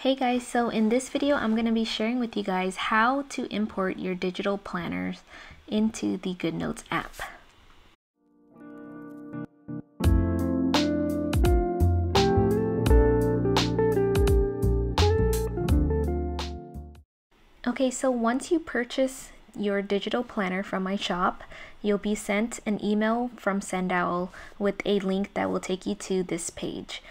Hey guys, so in this video I'm going to be sharing with you guys how to import your digital planners into the GoodNotes app. Okay, so once you purchase your digital planner from my shop, you'll be sent an email from Sendowl with a link that will take you to this page.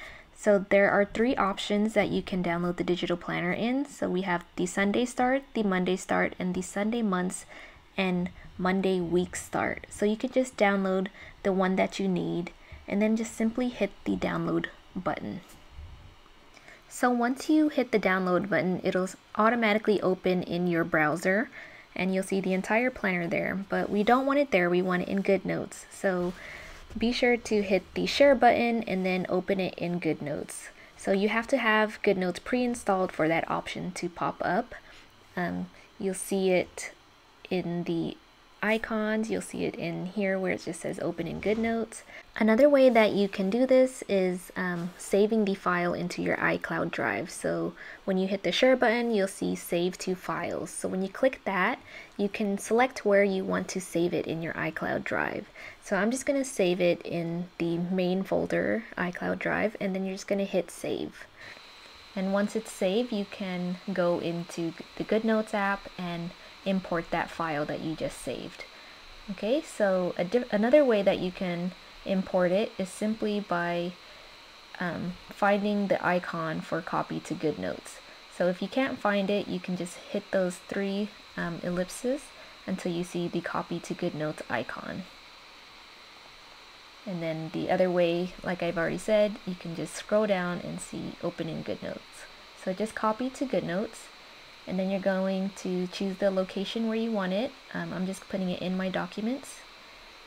So there are three options that you can download the digital planner in. So we have the Sunday start, the Monday start, and the Sunday months and Monday week start. So you can just download the one that you need and then just simply hit the download button. So once you hit the download button, it'll automatically open in your browser and you'll see the entire planner there, but we don't want it there, we want it in GoodNotes. So be sure to hit the share button and then open it in GoodNotes. So you have to have GoodNotes pre-installed for that option to pop up. Um, you'll see it in the icons. You'll see it in here where it just says open in GoodNotes. Another way that you can do this is um, saving the file into your iCloud drive. So when you hit the share button, you'll see save to files. So when you click that, you can select where you want to save it in your iCloud drive. So I'm just going to save it in the main folder iCloud drive and then you're just going to hit save. And once it's saved, you can go into the GoodNotes app and import that file that you just saved. Okay, so another way that you can import it is simply by um, finding the icon for copy to GoodNotes. So if you can't find it, you can just hit those three um, ellipses until you see the copy to GoodNotes icon. And then the other way, like I've already said, you can just scroll down and see open in GoodNotes. So just copy to GoodNotes and then you're going to choose the location where you want it. Um, I'm just putting it in my documents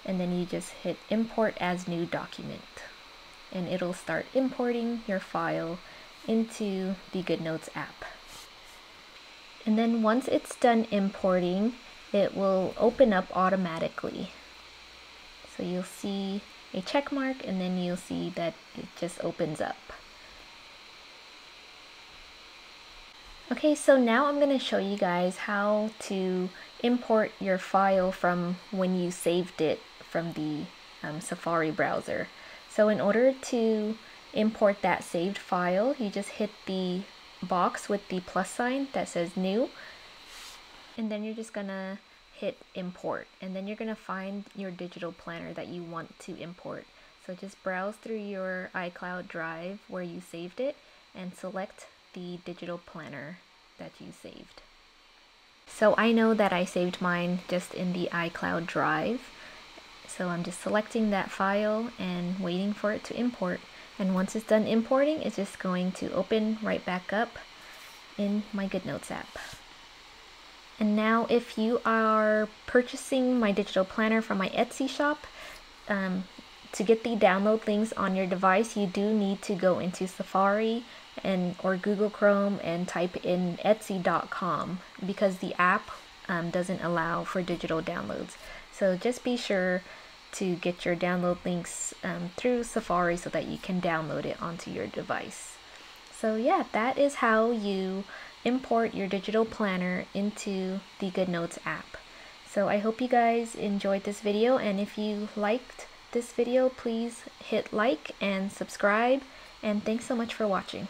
and then you just hit import as new document and it'll start importing your file into the GoodNotes app. And then once it's done importing, it will open up automatically. So you'll see a check mark and then you'll see that it just opens up. Okay, so now I'm going to show you guys how to import your file from when you saved it from the um, Safari browser. So in order to import that saved file, you just hit the box with the plus sign that says new, and then you're just going to hit import, and then you're going to find your digital planner that you want to import. So just browse through your iCloud drive where you saved it and select the digital planner that you saved. So I know that I saved mine just in the iCloud drive. So I'm just selecting that file and waiting for it to import. And once it's done importing, it's just going to open right back up in my GoodNotes app. And now if you are purchasing my digital planner from my Etsy shop, um, to get the download links on your device, you do need to go into Safari and or Google Chrome and type in Etsy.com because the app um, doesn't allow for digital downloads. So just be sure to get your download links um, through Safari so that you can download it onto your device. So yeah, that is how you import your digital planner into the GoodNotes app. So I hope you guys enjoyed this video and if you liked this video, please hit like and subscribe and thanks so much for watching.